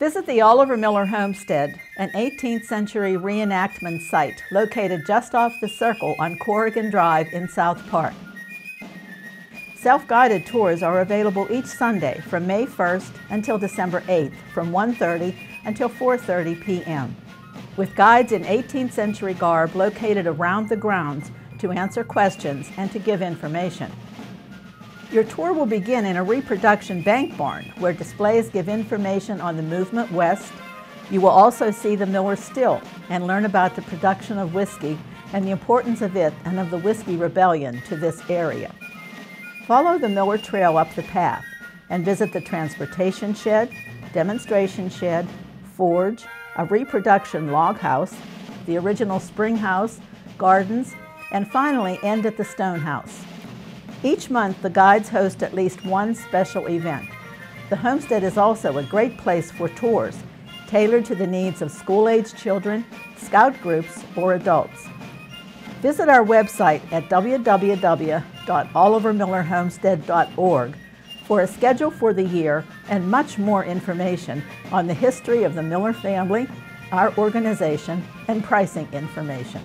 Visit the Oliver Miller Homestead, an 18th century reenactment site located just off the circle on Corrigan Drive in South Park. Self-guided tours are available each Sunday from May 1st until December 8th from 1.30 until 4.30 p.m. with guides in 18th century garb located around the grounds to answer questions and to give information. Your tour will begin in a reproduction bank barn where displays give information on the movement west. You will also see the Miller still and learn about the production of whiskey and the importance of it and of the Whiskey Rebellion to this area. Follow the Miller Trail up the path and visit the transportation shed, demonstration shed, forge, a reproduction log house, the original spring house, gardens, and finally end at the stone house. Each month, the guides host at least one special event. The homestead is also a great place for tours, tailored to the needs of school-age children, scout groups, or adults. Visit our website at www.olivermillerhomestead.org for a schedule for the year and much more information on the history of the Miller family, our organization, and pricing information.